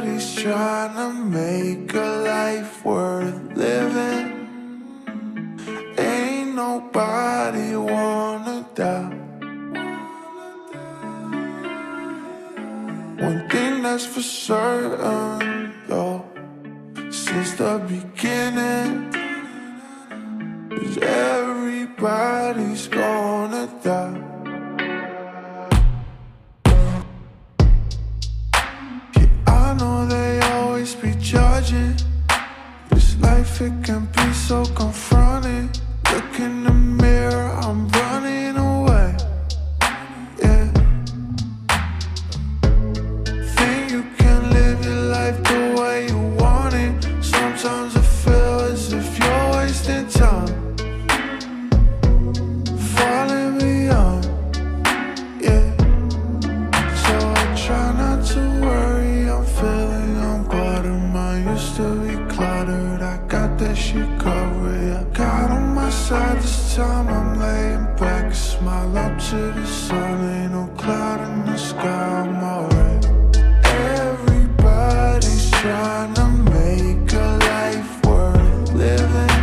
Everybody's trying to make a life worth living. Ain't nobody wanna die. One thing that's for certain, though, since the beginning, is everybody's gonna die. Judging. This life, it can be so confronting. My this time. I'm laying back, smile up to the sun. Ain't no cloud in the sky. I'm alright. Everybody's trying to make a life worth living.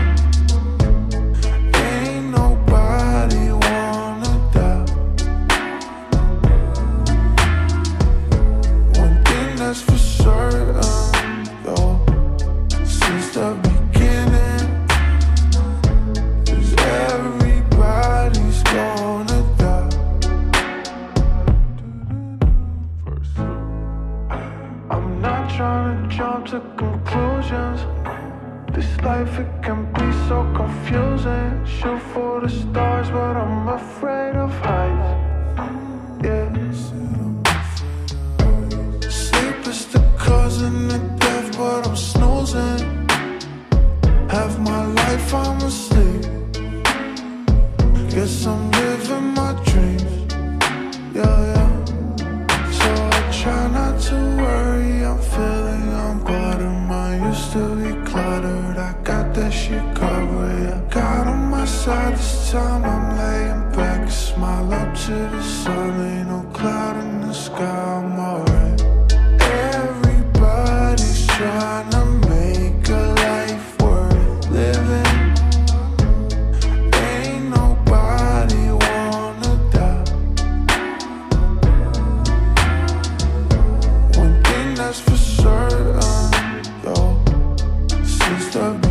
Ain't nobody wanna die. One thing that's for certain, trying to jump to conclusions. This life, it can be so confusing. Shoot for the stars, but I'm afraid of heights. Yeah. Sleep is the cousin of death, but I'm snoozing. Half my life I'm asleep. Guess I'm living on my side this time. I'm laying back, smile up to the sun. Ain't no cloud in the sky. I'm alright. Everybody's trying to make a life worth living. Ain't nobody wanna die. One thing that's for certain, though, since the